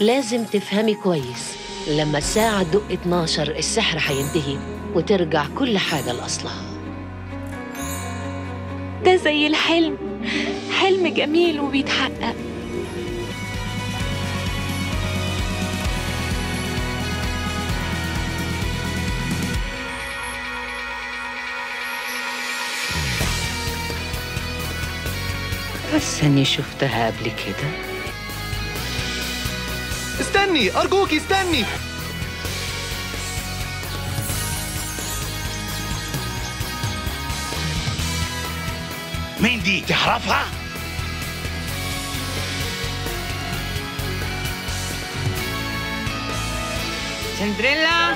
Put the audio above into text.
لازم تفهمي كويس. لما الساعة تدق 12 السحر هينتهي وترجع كل حاجة لأصلها. ده زي الحلم. حلم جميل وبيتحقق. بس أني شفتها قبل كده. استني أرجوك استني. مين دي؟ تعرفها؟ سندريلا